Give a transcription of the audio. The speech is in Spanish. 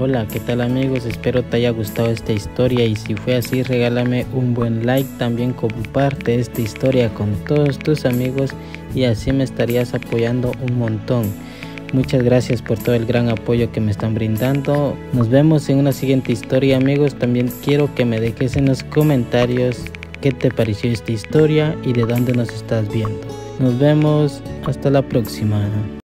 Hola, ¿qué tal amigos? Espero te haya gustado esta historia y si fue así regálame un buen like, también comparte esta historia con todos tus amigos y así me estarías apoyando un montón. Muchas gracias por todo el gran apoyo que me están brindando. Nos vemos en una siguiente historia amigos. También quiero que me dejes en los comentarios qué te pareció esta historia y de dónde nos estás viendo. Nos vemos hasta la próxima.